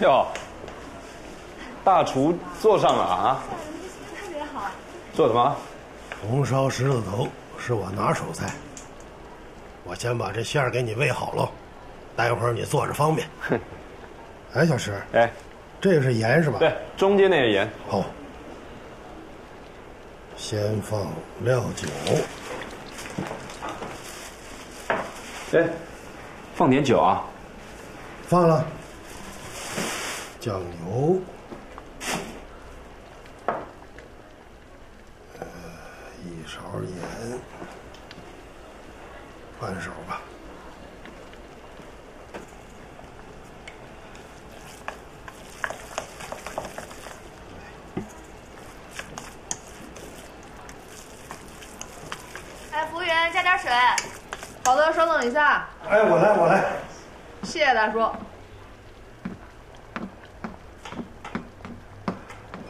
哟，大厨坐上了啊！特别好。做什么？红烧狮子头是我拿手菜。我先把这馅儿给你喂好喽，待会儿你坐着方便。哎，小石，哎，这个是盐是吧？对，中间那个盐。好，先放料酒。哎，放点酒啊。放了。酱油。呃，一勺盐。半勺吧。哎，服务员，加点水。好的，稍等一下。哎，我来，我来。谢谢大叔。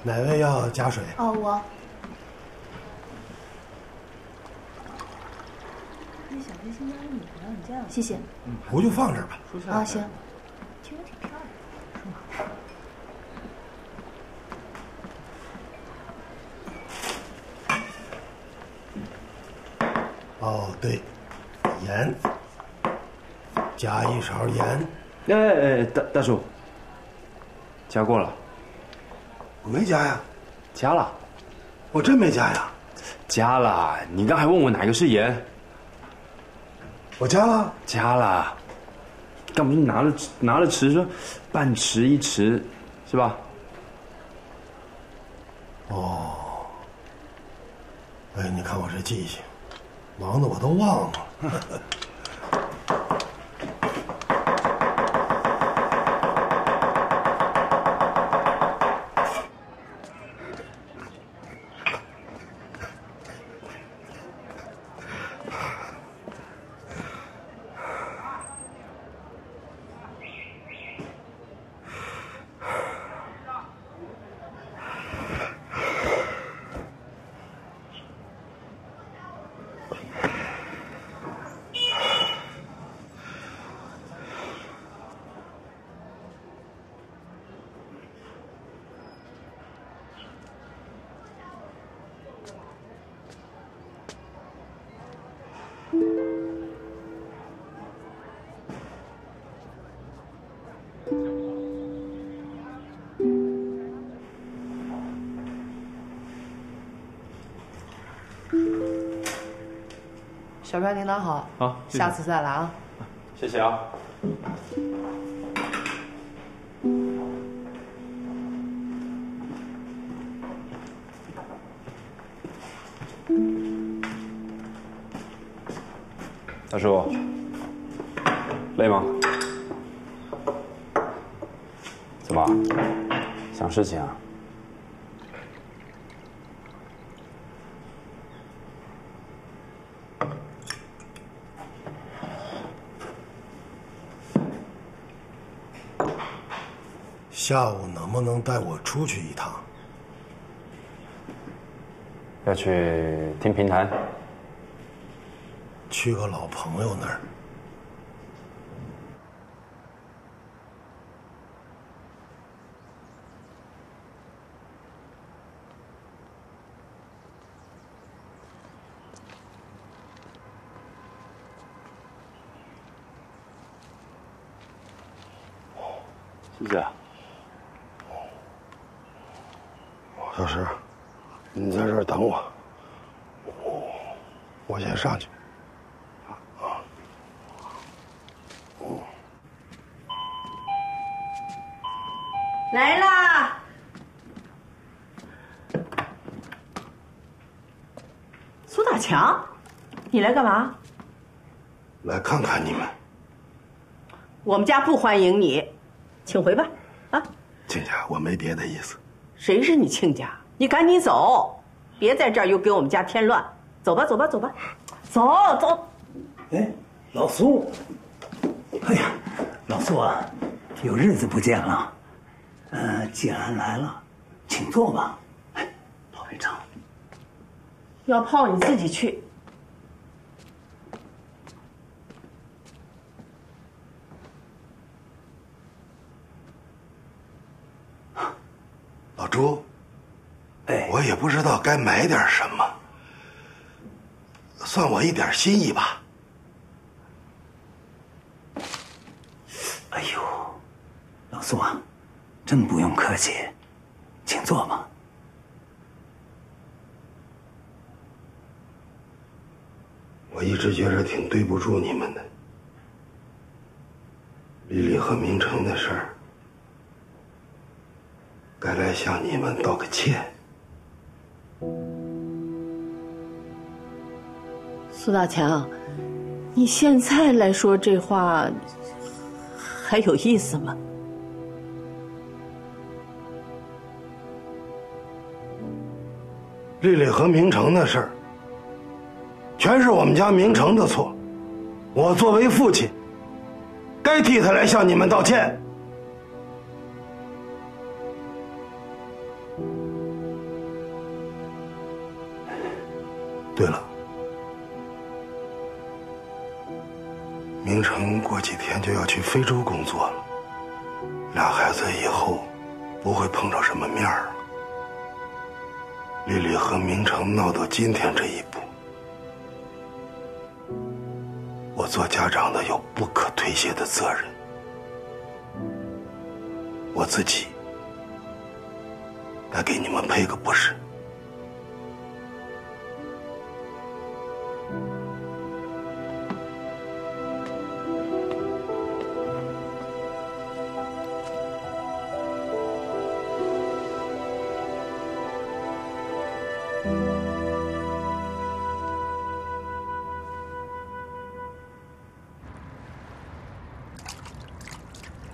哪水？哦，我。那小飞新疆的女朋友，你这样，谢谢。我就放这儿吧。啊，行。其实挺漂亮，是吗？哦，对，盐，加一勺盐。哎哎，大大叔，加过了。我没加呀。加了。我真没加呀。加了。你刚还问我哪个是盐。我加了。加了。刚不是拿了拿了匙说，半匙一匙，是吧？哦。哎，你看我这记性。忙的我都忘了。小票您拿好，好，下次再来啊。谢谢啊。累吗？怎么？想事情啊？下午能不能带我出去一趟？要去听评弹？去个老朋友那儿。是不是？小石，你在这儿等我，我先上去。来啦！苏大强，你来干嘛？来看看你们。我们家不欢迎你，请回吧。啊，亲家，我没别的意思。谁是你亲家？你赶紧走，别在这儿又给我们家添乱。走吧，走吧，走吧，走走。哎，老苏，哎呀，老苏啊，有日子不见了。呃，既然来了，请坐吧。哎，老队长，要泡你自己去。朱，哎，我也不知道该买点什么，算我一点心意吧。哎呦，老苏啊，真不用客气，请坐吧。我一直觉着挺对不住你们的。丽丽和明成的事儿，该来向你们道个歉。苏大强，你现在来说这话还有意思吗？丽丽和明成的事儿，全是我们家明成的错。我作为父亲，该替他来向你们道歉。过几天就要去非洲工作了，俩孩子以后不会碰着什么面儿了。丽丽和明成闹到今天这一步，我做家长的有不可推卸的责任。我自己来给你们赔个不是。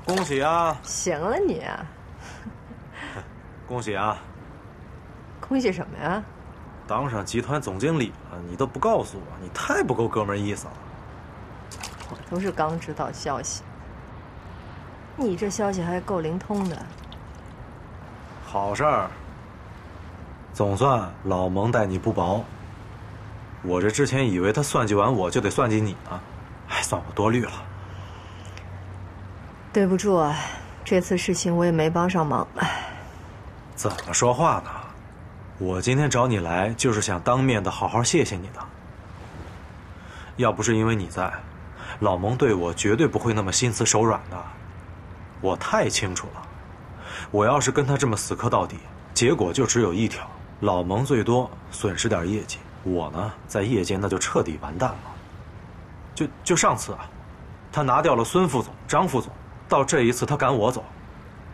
恭喜啊！行了你，恭喜啊！恭喜什么呀？当上集团总经理了，你都不告诉我，你太不够哥们儿意思了。我都是刚知道消息，你这消息还够灵通的。好事儿，总算老蒙待你不薄。我这之前以为他算计完我就得算计你呢，哎，算我多虑了。对不住啊，这次事情我也没帮上忙。唉，怎么说话呢？我今天找你来就是想当面的好好谢谢你的。要不是因为你在，老蒙对我绝对不会那么心慈手软的。我太清楚了，我要是跟他这么死磕到底，结果就只有一条：老蒙最多损失点业绩，我呢在业界那就彻底完蛋了。就就上次啊，他拿掉了孙副总、张副总，到这一次他赶我走。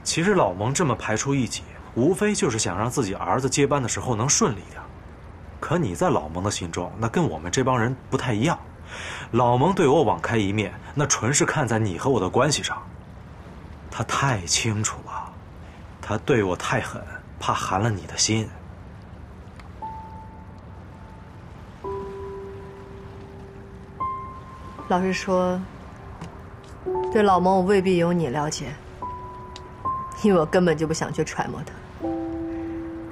其实老蒙这么排除异己，无非就是想让自己儿子接班的时候能顺利点。可你在老蒙的心中，那跟我们这帮人不太一样。老蒙对我网开一面，那纯是看在你和我的关系上。他太清楚了，他对我太狠，怕寒了你的心。老实说，对老蒙我未必有你了解，因为我根本就不想去揣摩他。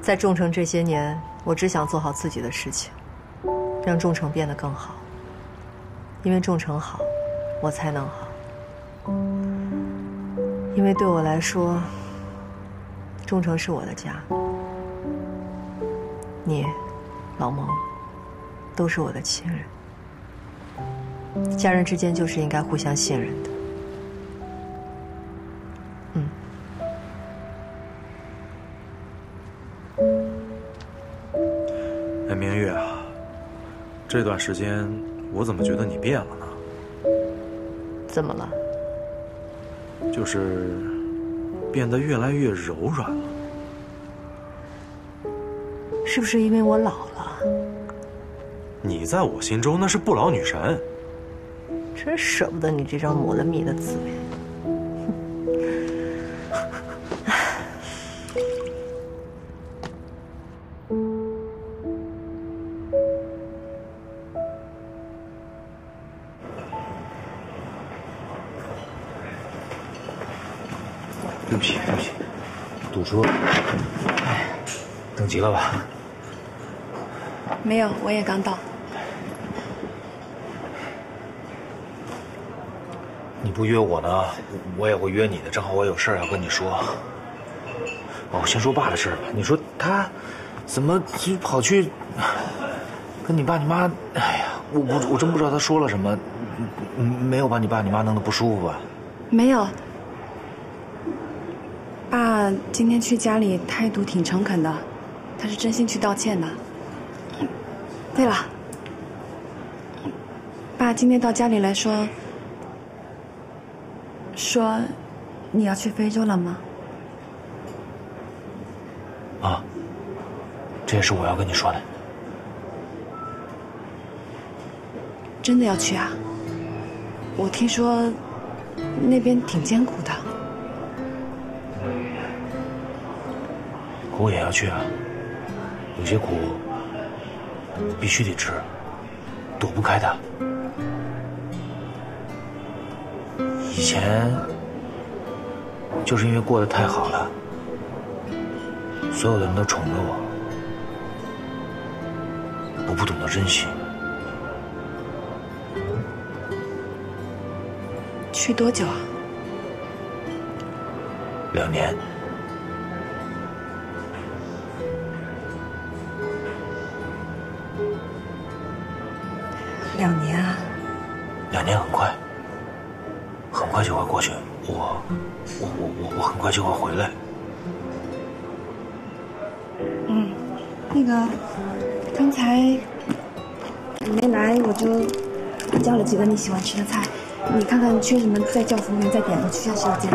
在众诚这些年，我只想做好自己的事情，让众诚变得更好。因为众诚好，我才能好。因为对我来说，众诚是我的家，你，老蒙，都是我的亲人。家人之间就是应该互相信任的。这段时间我怎么觉得你变了呢？怎么了？就是变得越来越柔软了。是不是因为我老了？你在我心中那是不老女神。真舍不得你这张抹了蜜的嘴。对急了吧？没有，我也刚到。你不约我呢，我也会约你的。正好我有事儿要跟你说。哦，先说爸的事儿吧。你说他怎么就跑去跟你爸你妈？哎呀，我我我真不知道他说了什么，嗯没有把你爸你妈弄得不舒服吧？没有。爸今天去家里态度挺诚恳的，他是真心去道歉的。对了，爸今天到家里来说，说你要去非洲了吗？啊，这也是我要跟你说的。真的要去啊？我听说那边挺艰苦的。姑也要去啊，有些苦必须得吃，躲不开的。以前就是因为过得太好了，所有的人都宠着我，我不懂得珍惜。去多久啊？两年。两年很快，很快就会过去。我，我我我我很快就会回来。嗯，那个，刚才你没来，我就叫了几个你喜欢吃的菜，你看看缺什么，再叫服务员再点我。去下洗手间。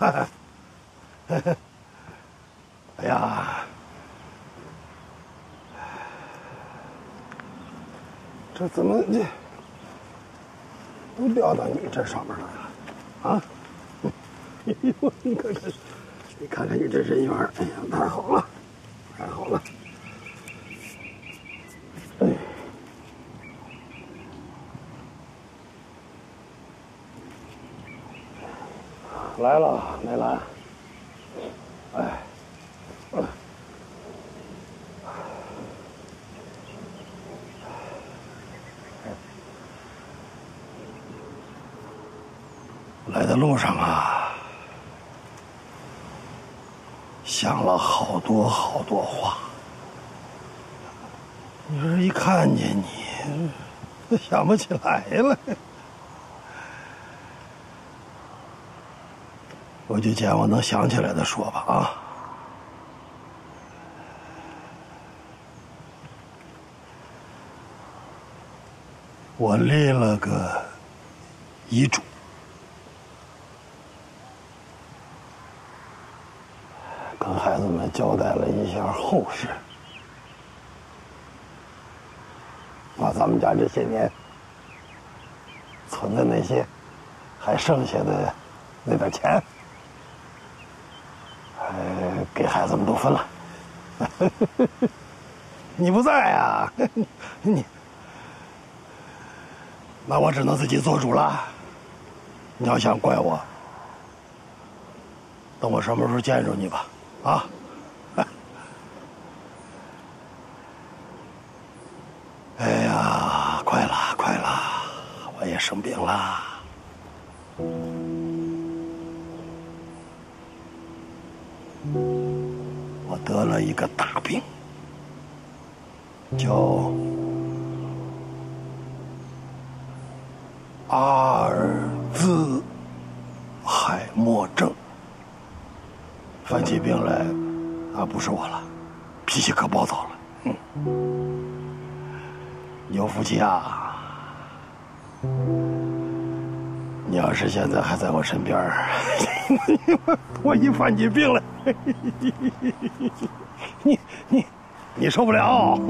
哈哈，哎呀，这怎么这都掉到你这上面来了啊？哎呦，你看看，你看看你这人缘，哎呀，太好了，太好了。哎，来了，梅兰。哎，来的路上啊，想了好多好多话。你说一看见你，想不起来了。我就捡我能想起来的说吧啊。我立了个遗嘱，跟孩子们交代了一下后事，把咱们家这些年存的那些还剩下的那点钱。给孩子们都分了。你不在呀、你，那我只能自己做主了。你要想怪我，等我什么时候见着你吧，啊！哎呀，快了，快了，我也生病了。个大病，叫阿尔兹海默症。犯起病来，啊，不是我了，脾气可暴躁了。嗯，牛福气啊！你要是现在还在我身边儿，我一犯起病来，你受不了。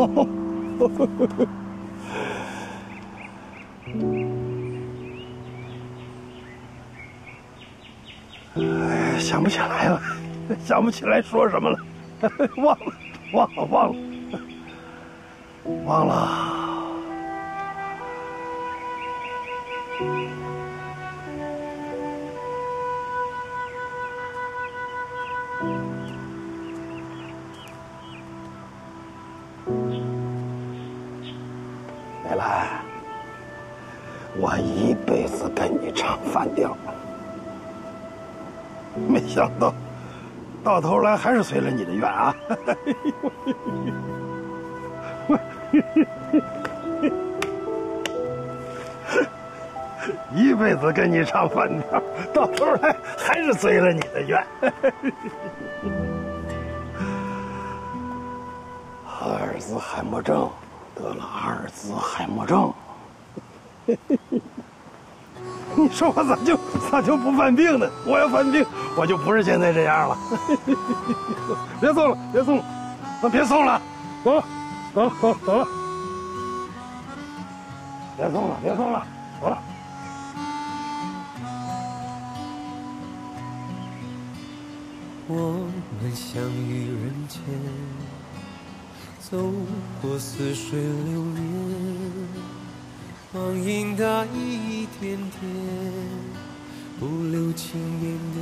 哎，想不起来了，想不起来说什么了，忘了，忘了，忘了，忘了。梅兰，我一辈子跟你唱反调，没想到到头来还是随了你的愿啊！一辈子跟你唱反调，到头来还是随了你的愿。阿尔兹海默症，得了阿尔兹海默症。你说我咋就咋就不犯病呢？我要犯病，我就不是现在这样了。别送了，别送了，那别送了，走了，走了，走，走了，别送了，别送了，走了。我们相遇人间，走过似水流年，光阴它一点点，不留情面的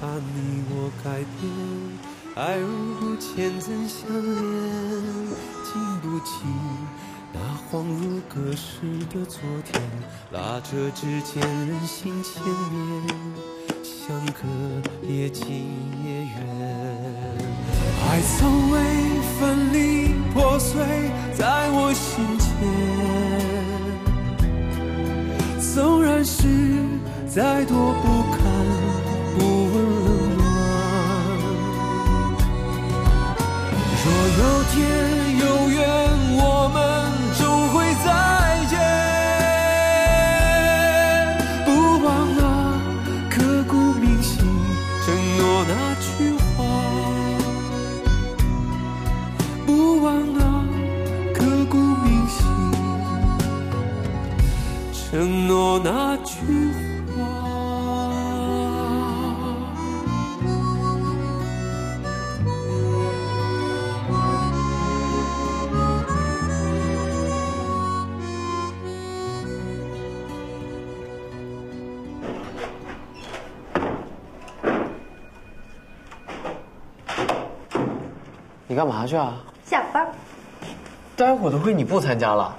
把你我改变。爱如不前怎相恋？经不起那恍如隔世的昨天，拉扯之间人心牵绵。相隔也近也远，爱从未分离破碎在我心间，纵然是再多不堪干嘛去啊？下班。待会儿的会你不参加了，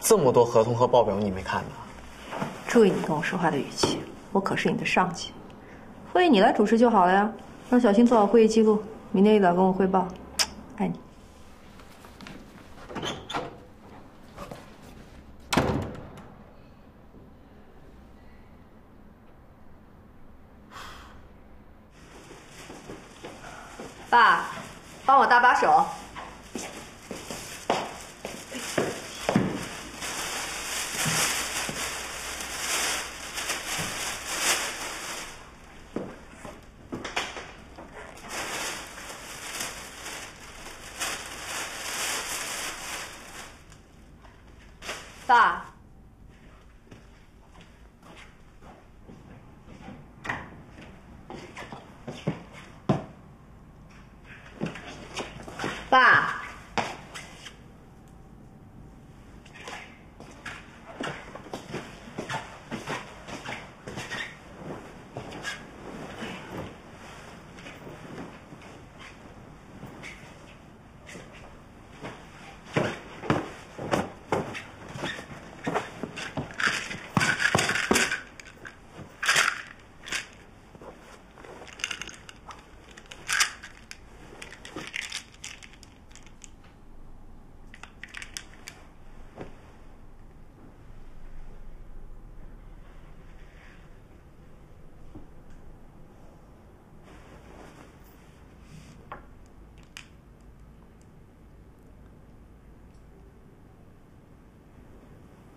这么多合同和报表你没看呢？注意你跟我说话的语气，我可是你的上级，会议你来主持就好了呀。让小新做好会议记录，明天一早跟我汇报。爱你。爸，帮我搭把手。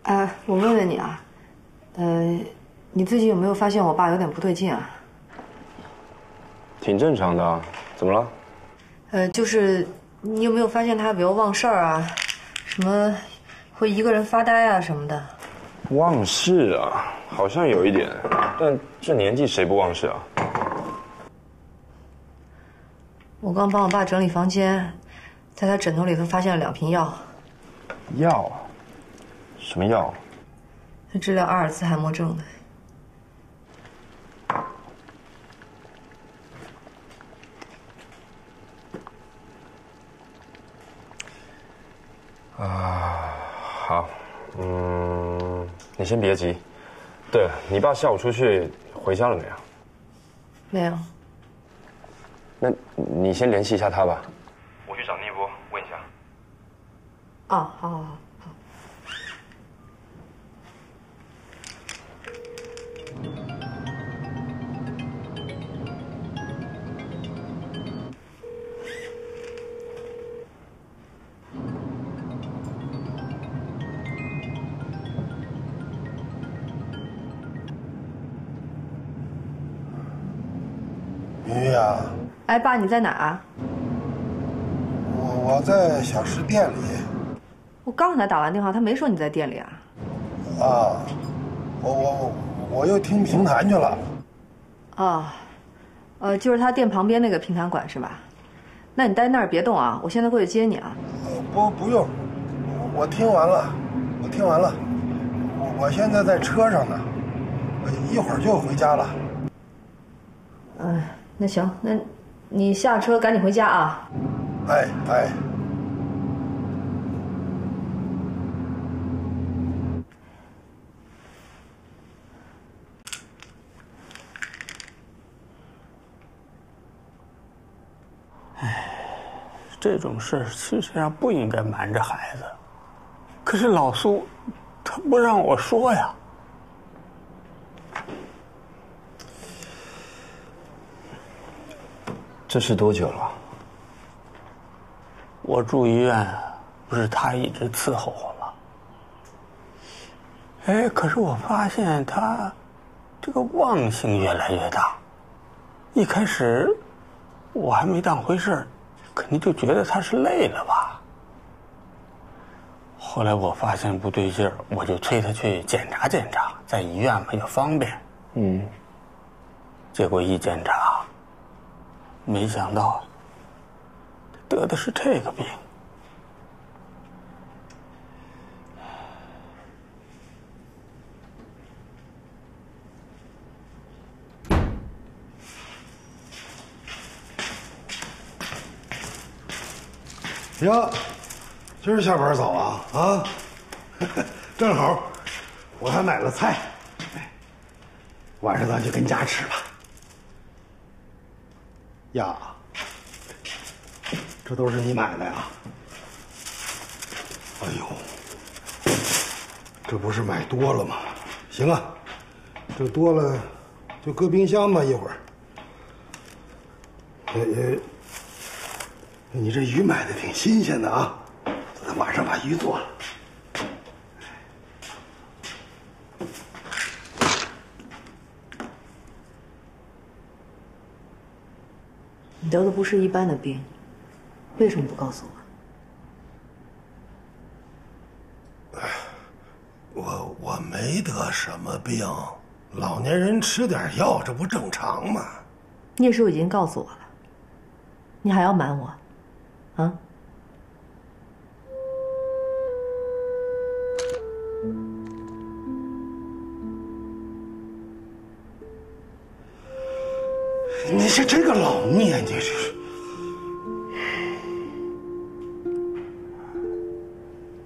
哎，我问问你啊，呃，你最近有没有发现我爸有点不对劲啊？挺正常的啊，怎么了？呃，就是你有没有发现他比如忘事儿啊，什么会一个人发呆啊什么的？忘事啊，好像有一点，但这年纪谁不忘事啊？我刚帮我爸整理房间，在他枕头里头发现了两瓶药，药？什么药？是治疗阿尔茨海默症的。啊，好，嗯，你先别急。对了，你爸下午出去回家了没有？没有。那你先联系一下他吧。我去找聂波问一下。哦，好好好。哎，爸，你在哪啊？我我在小吃店里我刚给他打完电话，他没说你在店里啊。啊，我我我我又听评弹去了。哦，呃，就是他店旁边那个评弹馆是吧？那你待那儿别动啊，我现在过去接你啊。不不用，我听完了，我听完了，我我现在在车上呢，一会儿就回家了。嗯，那行，那你下车赶紧回家啊。哎哎。哎这种事其实上不应该瞒着孩子，可是老苏，他不让我说呀。这是多久了？我住医院，不是他一直伺候我吗？哎，可是我发现他这个忘性越来越大。一开始我还没当回事儿。肯定就觉得他是累了吧。后来我发现不对劲儿，我就催他去检查检查，在医院嘛也方便。嗯。结果一检查，没想到得的是这个病。哟，今儿下班早啊啊！正好，我还买了菜，晚上咱就跟家吃吧。呀，这都是你买的呀？哎呦，这不是买多了吗？行啊，这多了就搁冰箱吧，一会儿。呃呃。你这鱼买的挺新鲜的啊！咱晚上把鱼做了。你得的不是一般的病，为什么不告诉我？我我没得什么病，老年人吃点药，这不正常吗？聂叔已经告诉我了，你还要瞒我？啊！你这个老聂，你这是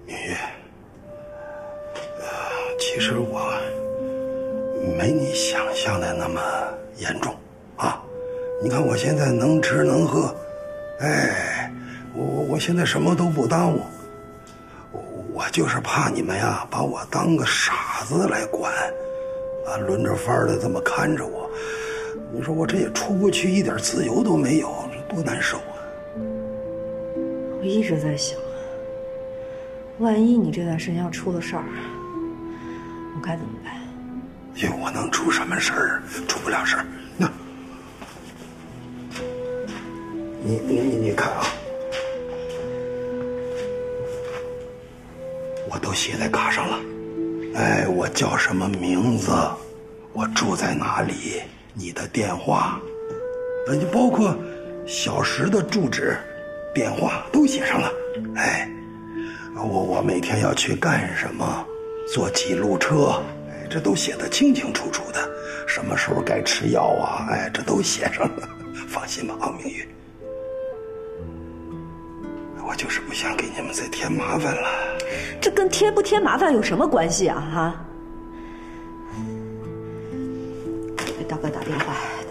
明月。其实我没你想象的那么严重啊！你看我现在能吃能喝，哎。我我现在什么都不耽误，我就是怕你们呀把我当个傻子来管，啊轮着番的这么看着我，你说我这也出不去，一点自由都没有，这多难受啊！我一直在想，万一你这段时间要出了事儿，我该怎么办？因为我能出什么事儿？出不了事儿。那，你你你你看啊，我都写在卡上了。哎，我叫什么名字？我住在哪里？你的电话，呃，就包括小石的住址、电话都写上了。哎，我我每天要去干什么？坐几路车？哎，这都写的清清楚楚的。什么时候该吃药啊？哎，这都写上了。放心吧，啊，明玉，我就是不想给你们再添麻烦了。这跟添不添麻烦有什么关系啊？哈！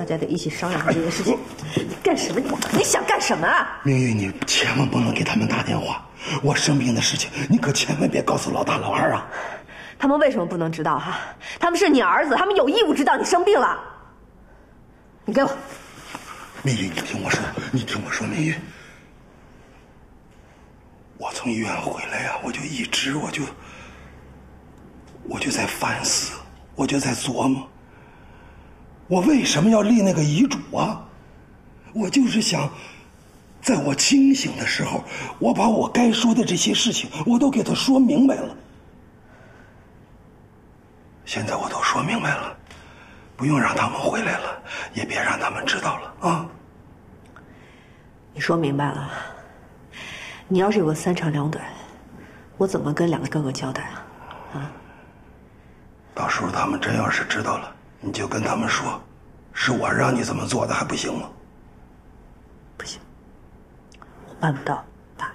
大家得一起商量这件事情。你干什么？你你想干什么啊？明玉，你千万不能给他们打电话。我生病的事情，你可千万别告诉老大老二啊！他们为什么不能知道哈？他们是你儿子，他们有义务知道你生病了。你给我，明玉，你听我说，你听我说，明玉，我从医院回来呀、我就一直我就我就在反思，我就在琢磨，我为什么要立那个遗嘱啊？我就是想，在我清醒的时候，我把我该说的这些事情，我都给他说明白了。现在我都说明白了，不用让他们回来了，也别让他们知道了啊。你说明白了。你要是有个三长两短，我怎么跟两个哥哥交代啊？啊！到时候他们真要是知道了，你就跟他们说，是我让你这么做的，还不行吗？不行，我办不到，爸。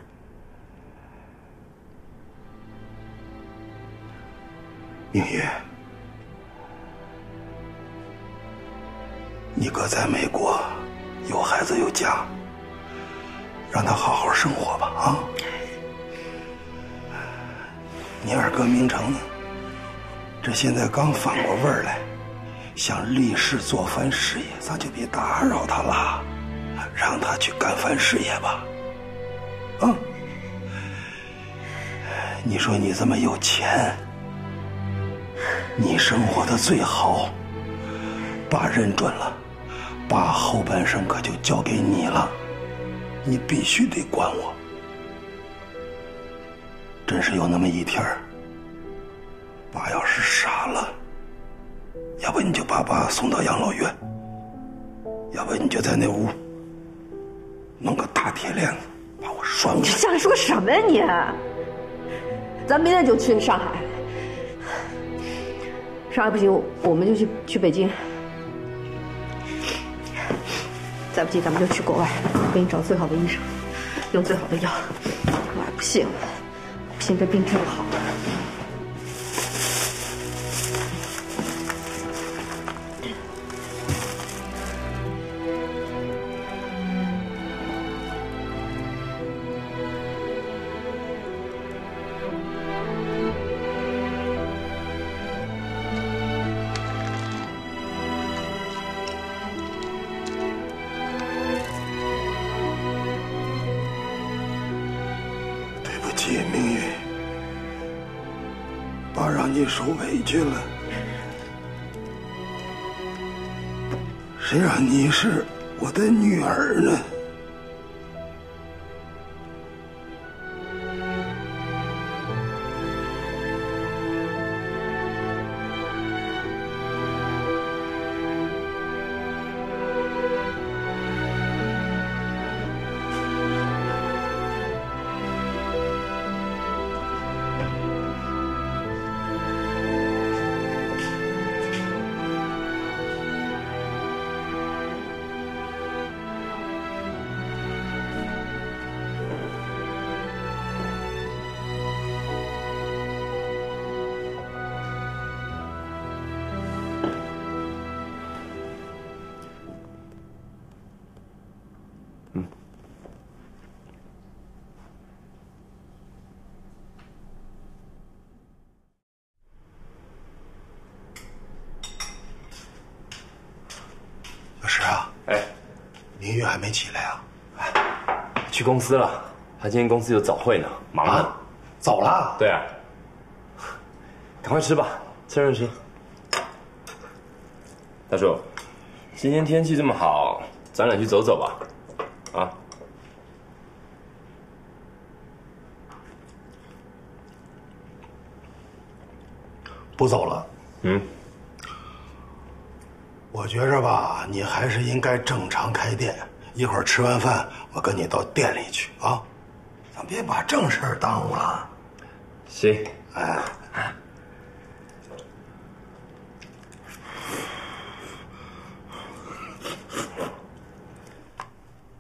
明玉，你哥在美国有孩子有家，让他好好生活吧啊！你二哥明成呢？这现在刚反过味儿来，想立誓做番事业，咱就别打扰他了，让他去干番事业吧。啊！你说你这么有钱，你生活的最好，爸认准了，爸后半生可就交给你了，你必须得管我。真是有那么一天儿，爸要是傻了，要不你就把爸送到养老院，要不你就在那屋弄个大铁链子把我拴住你回去。上来说什么呀你？咱明天就去上海，上海不行，我们就去去北京，再不济咱们就去国外，给你找最好的医生，用最好的药。我还不信，不信这病治不好。受委屈了。谁让你是我的女儿呢？明玉还没起来啊？去公司了，他今天公司有早会呢，忙呢。走了？对啊，赶快吃吧，趁热吃。大叔，今天天气这么好，咱俩去走走吧。啊，不走了。嗯，我觉着吧，你还是应该正常开店。一会儿吃完饭，我跟你到店里去啊，咱别把正事儿耽误了。行，哎，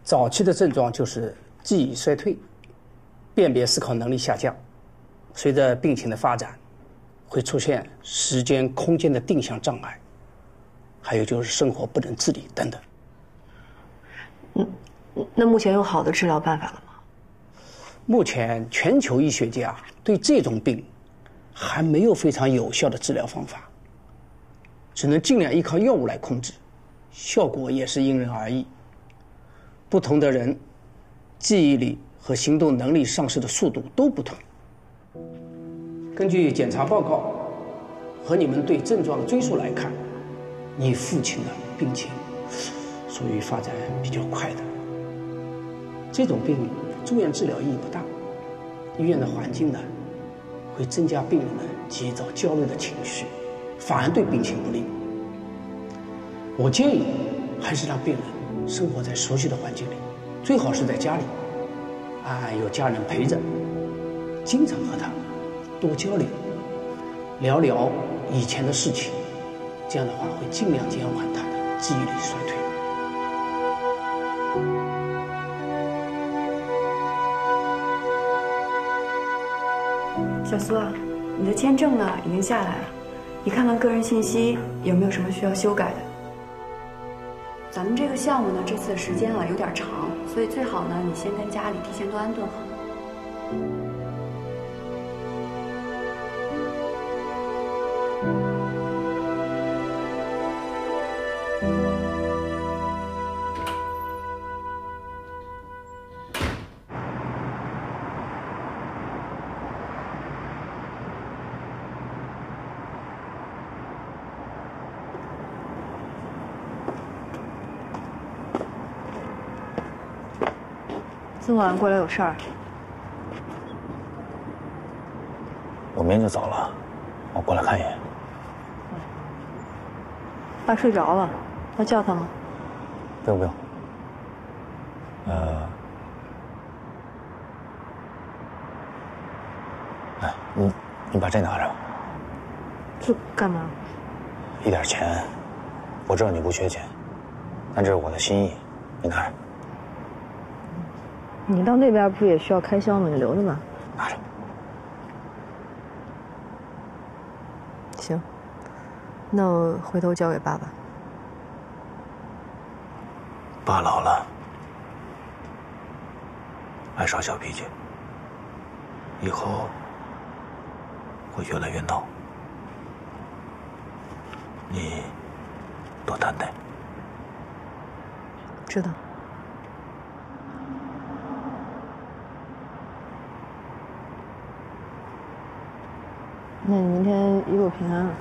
早期的症状就是记忆衰退、辨别思考能力下降，随着病情的发展，会出现时间、空间的定向障碍，还有就是生活不能自理等等。嗯那目前有好的治疗办法了吗？目前全球医学界啊对这种病还没有非常有效的治疗方法，只能尽量依靠药物来控制，效果也是因人而异。不同的人，记忆力和行动能力丧失的速度都不同。根据检查报告和你们对症状的追溯来看，你父亲的病情属于发展比较快的。这种病住院治疗意义不大，医院的环境呢，会增加病人的急躁焦虑的情绪，反而对病情不利。我建议还是让病人生活在熟悉的环境里，最好是在家里，啊，有家人陪着，经常和他多交流，聊聊以前的事情，这样的话会尽量减缓他的记忆力衰退。小苏啊，你的签证呢已经下来了，你看看个人信息有没有什么需要修改的。咱们这个项目呢，这次的时间啊有点长，所以最好呢你先跟家里提前都安顿好。这么晚过来有事儿？我明天就走了，我过来看一眼。爸睡着了，要叫他吗？不用不用。呃，哎，你你把这拿着，这干嘛？一点钱，我知道你不缺钱，但这是我的心意，你拿着。你到那边不也需要开销吗？你留着吧。拿着。行，那我回头交给爸爸。爸老了，爱耍小脾气，以后会越来越闹，你多担待。知道。那你明天一路平安啊。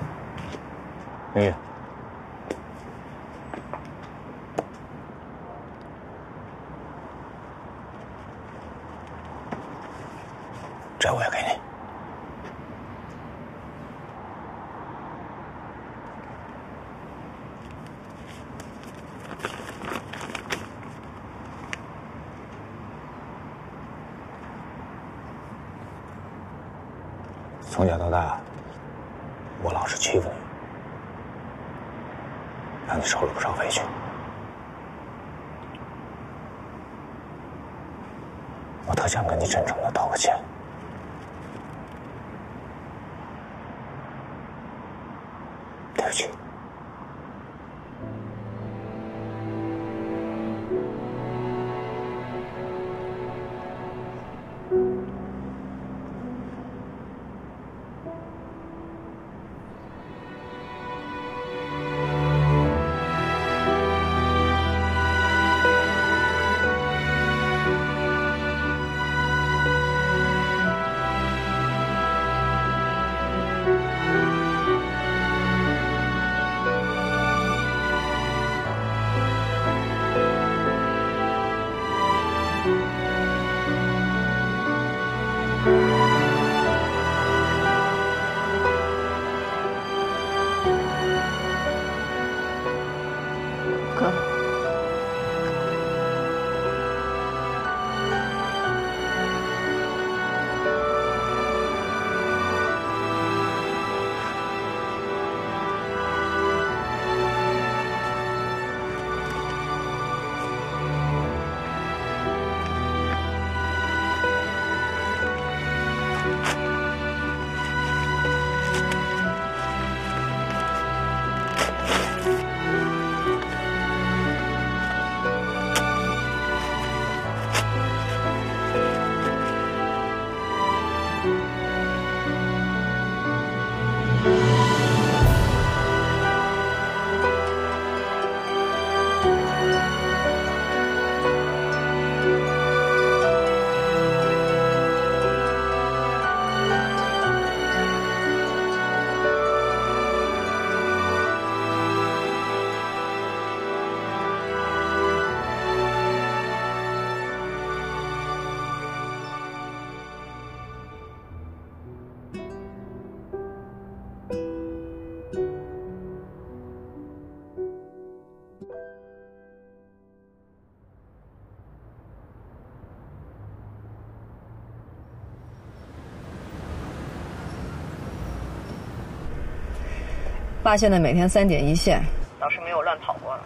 爸现在每天三点一线，老是没有乱跑过了，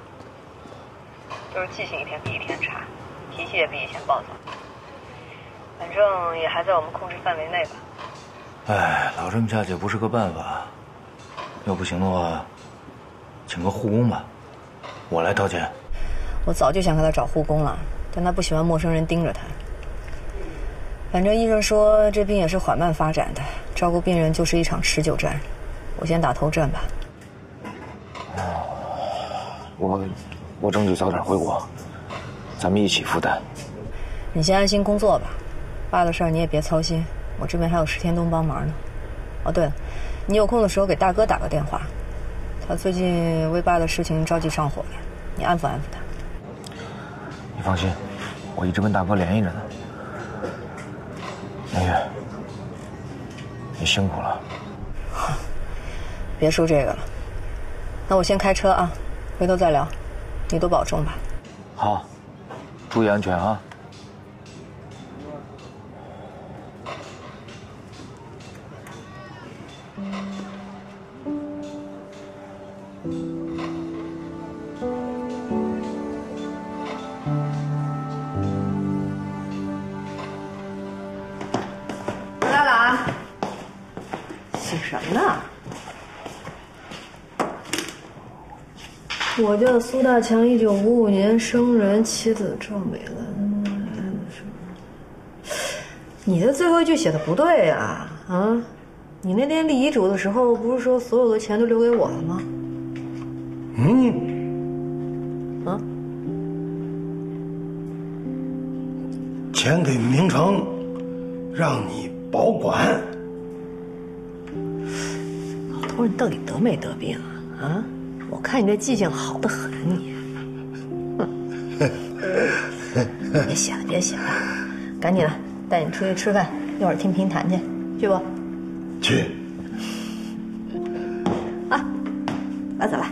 就是记性一天比一天差，脾气也比以前暴躁。反正也还在我们控制范围内吧。哎，老这么下去不是个办法。要不行的话，请个护工吧，我来掏钱。我早就想给他找护工了，但他不喜欢陌生人盯着他。反正医生说这病也是缓慢发展的，照顾病人就是一场持久战。我先打头阵吧。我我争取早点回国，咱们一起负担。你先安心工作吧，爸的事儿你也别操心，我这边还有石天东帮忙呢。哦，对了，你有空的时候给大哥打个电话，他最近为爸的事情着急上火的，你安抚安抚他。你放心，我一直跟大哥联系着呢。明月，你辛苦了。别说这个了，那我先开车啊，回头再聊，你多保重吧。好，注意安全啊。我叫苏大强，一九五五年生人，妻子赵美兰。你的最后一句写的不对呀、啊！你那天立遗嘱的时候，不是说所有的钱都留给我了吗？嗯，啊？钱给明成，让你保管。老头，你到底得没得病啊？啊？我看你这记性好的很，你。别写了，别写了，赶紧的，带你出去吃饭，一会儿听评弹去，去不？去。啊，我走了。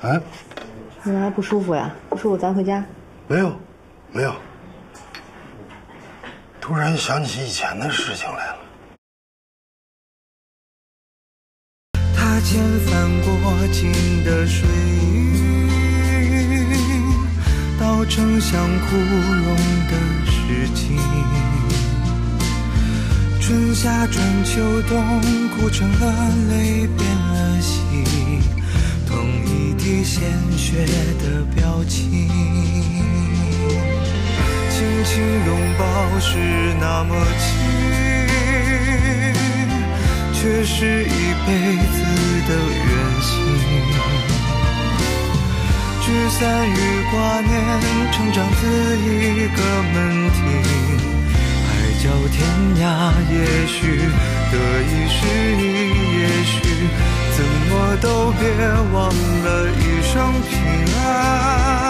他，啊，你哪还不舒服呀？不舒服咱回家。没有，没有。突然想起以前的事情来了。他遣翻过境的水云，道成相枯荣的事情。春夏春秋冬，哭成了泪，变了心，滴鲜血的表情。轻轻拥抱是那么轻，却是一辈子的远行。聚散与挂念，成长自一个门庭。海角天涯，也许得一失一，也许什么都别忘了一生平安。